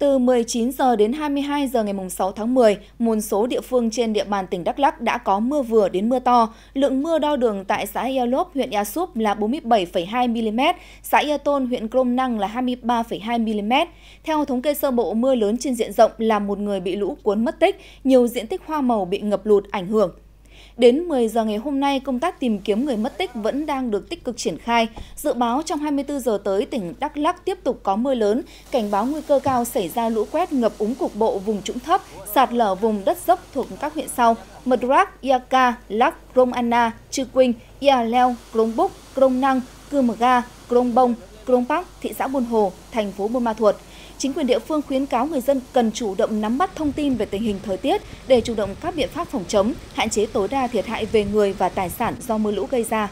Từ 19 giờ đến 22 giờ ngày 6 tháng 10, một số địa phương trên địa bàn tỉnh Đắk Lắk đã có mưa vừa đến mưa to. Lượng mưa đo đường tại xã Ea Lốp, huyện Ea Súp là 47,2 mm, xã Ea Tôn, huyện Crom Năng là 23,2 mm. Theo thống kê sơ bộ, mưa lớn trên diện rộng làm một người bị lũ cuốn mất tích, nhiều diện tích hoa màu bị ngập lụt ảnh hưởng. Đến 10 giờ ngày hôm nay, công tác tìm kiếm người mất tích vẫn đang được tích cực triển khai. Dự báo trong 24 giờ tới, tỉnh Đắk Lắk tiếp tục có mưa lớn, cảnh báo nguy cơ cao xảy ra lũ quét ngập úng cục bộ vùng trũng thấp, sạt lở vùng đất dốc thuộc các huyện sau: Mật Rắc, Iaka, Lắc, Krông Anna, Chư Quynh, Ia Leo, Krông Búc, Krông Năng, Cư Mờ Ga, Krông Bông, Krông Park, thị xã Buôn Hồ, thành phố Buôn Ma Thuột chính quyền địa phương khuyến cáo người dân cần chủ động nắm bắt thông tin về tình hình thời tiết để chủ động các biện pháp phòng chống, hạn chế tối đa thiệt hại về người và tài sản do mưa lũ gây ra.